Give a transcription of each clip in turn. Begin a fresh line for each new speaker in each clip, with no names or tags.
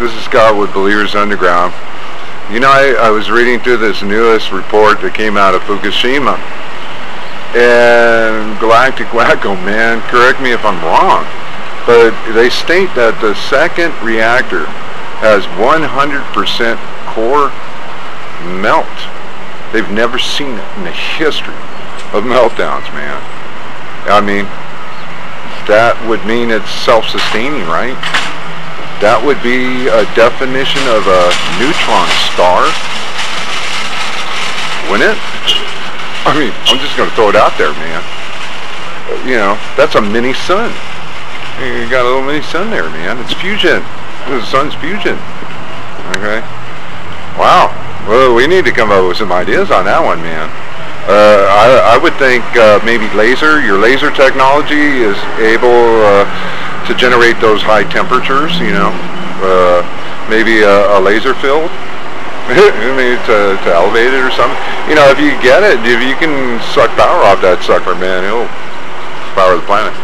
This is Scott with Believers Underground. You know, I, I was reading through this newest report that came out of Fukushima. And Galactic Wacko, man, correct me if I'm wrong, but they state that the second reactor has 100% core melt. They've never seen it in the history of meltdowns, man. I mean, that would mean it's self-sustaining, right? That would be a definition of a neutron star. Wouldn't it? I mean, I'm just going to throw it out there, man. You know, that's a mini sun. You got a little mini sun there, man. It's fusion. The sun's fusion. Okay? Wow. Well, we need to come up with some ideas on that one, man. Uh, I, I would think uh, maybe laser, your laser technology is able uh, to generate those high temperatures, you know, uh, maybe a, a laser field, maybe to, to elevate it or something. You know, if you get it, if you can suck power off that sucker, man, it'll power the planet.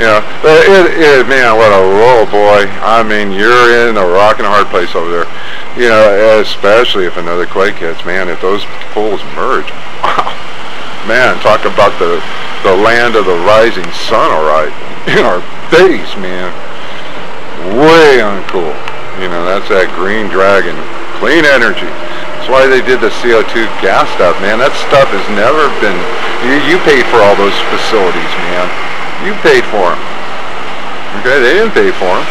You know, it, it, man, what a roll, boy. I mean, you're in a rock and a hard place over there. You know, especially if another quake hits, man, if those poles merge, wow. Man, talk about the, the land of the rising sun, all right, in our face, man. Way uncool. You know, that's that green dragon. Clean energy. That's why they did the CO2 gas stuff, man. That stuff has never been... You, you paid for all those facilities, man. You paid for them. Okay, they didn't pay for them.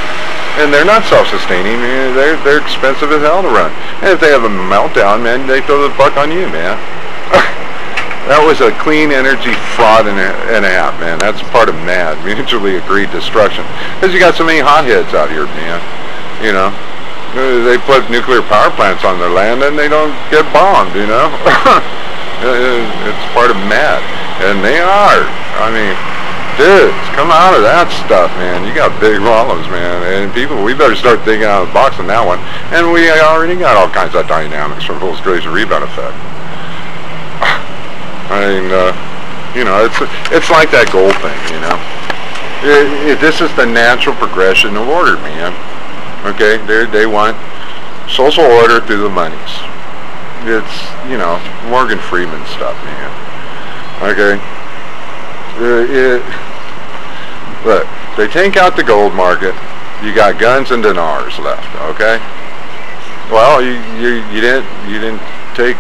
And they're not self-sustaining. They're, they're expensive as hell to run. And if they have a meltdown, man, they throw the buck on you, man. That was a clean energy fraud and a, and a half, man. That's part of MAD, mutually agreed destruction. Because you got so many hotheads out here, man. You know, they put nuclear power plants on their land and they don't get bombed, you know. it's part of MAD. And they are. I mean, dudes, come out of that stuff, man. You got big problems, man. And people, we better start thinking out of the box on that one. And we already got all kinds of dynamics from Volkswagen rebound effect. I mean, uh, you know, it's it's like that gold thing, you know. It, it, this is the natural progression of order, man. Okay, they they want social order through the monies. It's you know Morgan Freeman stuff, man. Okay. Uh, it, look, they take out the gold market. You got guns and dinars left. Okay. Well, you you you didn't you didn't take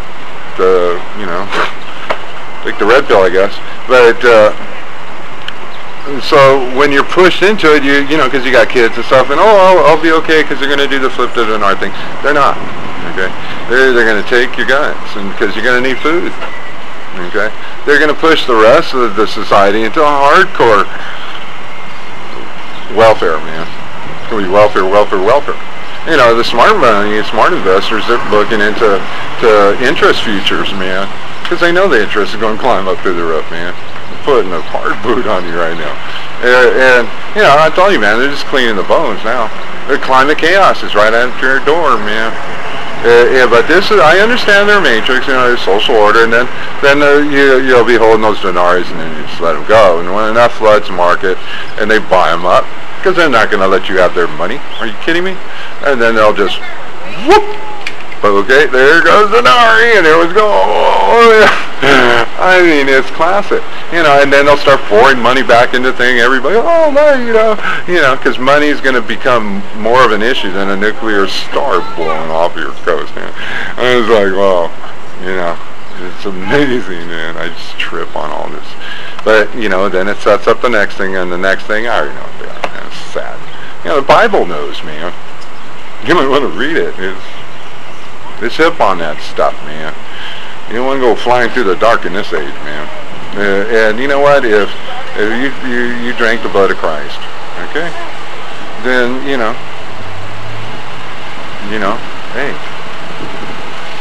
the you know the red pill, I guess. But uh, so when you're pushed into it, you you know, because you got kids and stuff, and oh, I'll, I'll be okay because they're going to do the flip to the dinar thing. They're not. Okay, they're they're going to take your guns, and because you're going to need food. Okay, they're going to push the rest of the society into a hardcore welfare, man. It's going to be welfare, welfare, welfare you know, the smart money, smart investors, they're looking into to interest futures, man because they know the interest is going to climb up through the roof, man. I'm putting a hard boot on you right now. And, and, you know, I tell you, man, they're just cleaning the bones now. The climate chaos is right at your door, man. Uh, yeah, but this is, I understand their matrix, you know, their social order, and then, then uh, you, you'll be holding those denaries and then you just let them go. And when enough floods market and they buy them up, because they're not going to let you have their money. Are you kidding me? And then they'll just, whoop, Okay, there goes the Nari, and there was go. Oh. I mean, it's classic, you know. And then they'll start pouring money back into thing. Everybody, oh no, you know, you know, because money is going to become more of an issue than a nuclear star blowing off your coast. Man. I was like, well, you know, it's amazing, man. I just trip on all this. But you know, then it sets up the next thing, and the next thing, I already know. It's sad. You know, the Bible knows, man. You might want to read it. It's it's hip on that stuff, man. You don't want to go flying through the dark in this age, man. Uh, and you know what? If, if you, you you drank the blood of Christ, okay, then you know, you know, hey,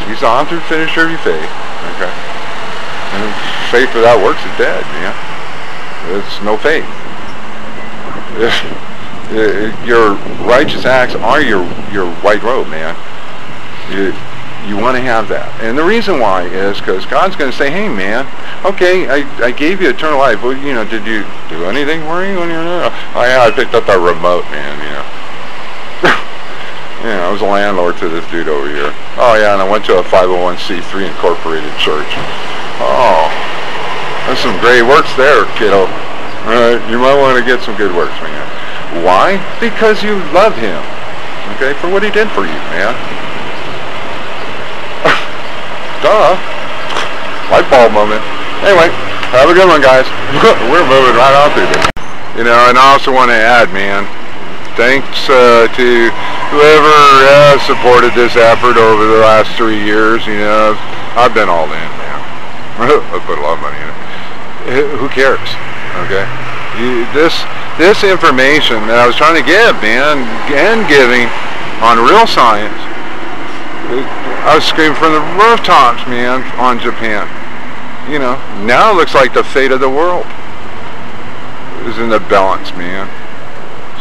He's the author and finisher of your faith, okay. And faith without works is dead, man. It's no faith. If, if your righteous acts are your your white robe, man. You, you want to have that. And the reason why is because God's going to say, hey, man, okay, I, I gave you eternal life. Well, you know, did you do anything for you when you were there? Oh, yeah, I picked up that remote, man, you know. yeah, I was a landlord to this dude over here. Oh yeah, and I went to a 501c3 incorporated church. Oh, that's some great works there, kiddo. Alright, you might want to get some good works, man. Why? Because you love him. Okay, for what he did for you, man. Duh. Light bulb moment. Anyway, have a good one, guys. We're moving right on through this. You know, and I also want to add, man, thanks uh, to whoever has supported this effort over the last three years. You know, I've been all in, man. I put a lot of money in it. Who cares? Okay. You, this this information that I was trying to give, man, and giving on real science, I was screaming from the rooftops, man, on Japan. You know, now it looks like the fate of the world is in the balance, man.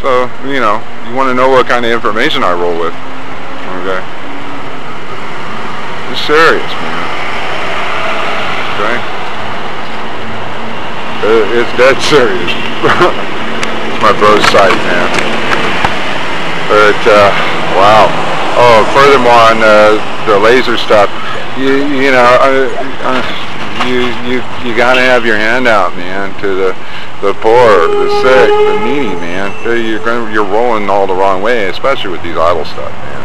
So, you know, you want to know what kind of information I roll with. Okay? It's serious, man. Okay? Uh, it's dead serious. it's my bro's site, man. But, uh, wow. Oh, furthermore on uh, the laser stuff, you, you know, uh, uh, you, you, you gotta have your hand out, man, to the, the poor, the sick, the needy, man. You're, going, you're rolling all the wrong way, especially with these idle stuff, man.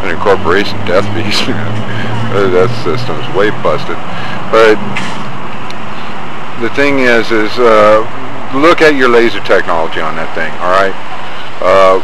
And incorporation death beast, man. that system's way busted. But the thing is, is uh, look at your laser technology on that thing, all right? Uh,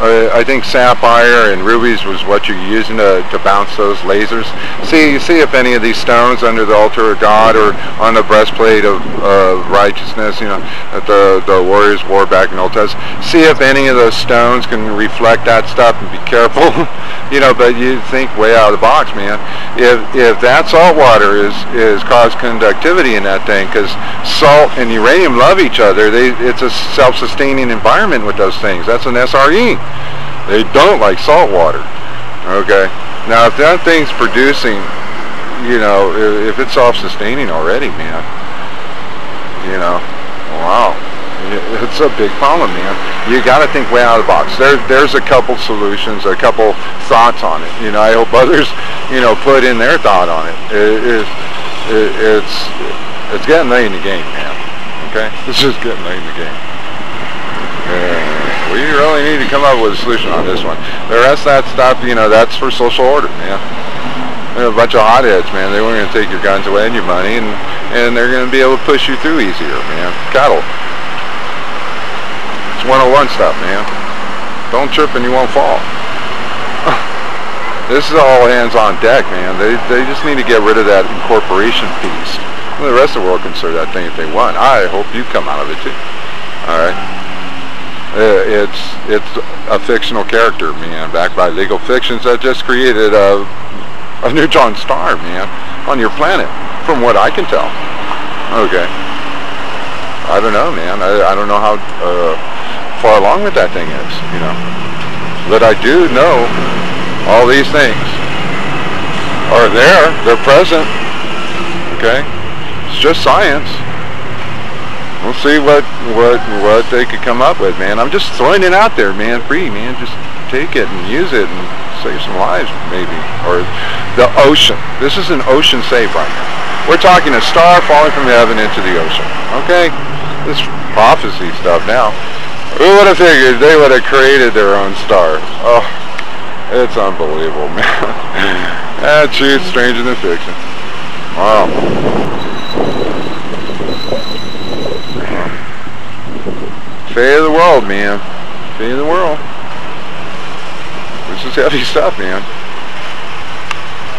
I think sapphire and rubies was what you're using to, to bounce those lasers. See, see if any of these stones under the altar of God or on the breastplate of uh, righteousness, you know, that the, the warriors wore back in Old Testament. See if any of those stones can reflect that stuff and be careful, you know, but you think way out of the box, man. If, if that salt water is, is cause conductivity in that thing, because salt and uranium love each other, they, it's a self-sustaining environment with those things. That's an SRE. They don't like salt water. Okay. Now, if that thing's producing, you know, if, it's self-sustaining already, man, you know, wow, it's a big problem, man. You got to think way out of the box. There, there's a couple solutions, a couple thoughts on it. You know, I hope others, you know, put in their thought on it. it, it it's it's getting late in the game, man. Okay, it's just getting late in the game. We really need to come up with a solution on this one. The rest of that stuff, you know, that's for social order, man. They're a bunch of hotheads, man. They weren't going to take your guns away and your money, and, and they're going to be able to push you through easier, man. Cattle. It's 101 stuff, man. Don't trip and you won't fall. this is all hands on deck, man. They, they just need to get rid of that incorporation piece. the rest of the world can serve that thing if they want. I hope you come out of it too. All right. Uh, it's it's a fictional character, man, backed by legal fictions that just created a, a neutron star, man, on your planet, from what I can tell. Okay. I don't know, man. I, I don't know how uh, far along with that thing is, you know. But I do know all these things are there. They're present. Okay. It's just science. We'll see what what what they could come up with, man. I'm just throwing it out there, man, free, man. Just take it and use it and save some lives, maybe. Or the ocean. This is an ocean save right now. We're talking a star falling from heaven into the ocean. Okay, this prophecy stuff now. Who would have figured they would have created their own star? Oh, it's unbelievable, man. That's truth stranger than fiction. Wow. Fate of the world, man. Of the world. This is heavy stuff, man.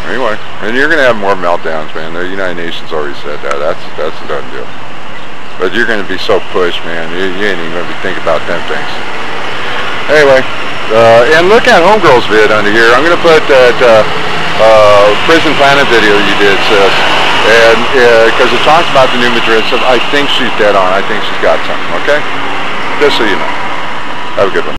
Anyway, and you're gonna have more meltdowns, man. The United Nations already said that. That's that's a done deal. But you're gonna be so pushed, man. You, you ain't even gonna be thinking about them things. Anyway, uh, and look at Homegirl's vid under here. I'm gonna put that uh, uh, Prison Planet video you did, sis. And because uh, it talks about the New Madrid stuff, I think she's dead on. I think she's got something. Okay. Just so you know. Have a good one.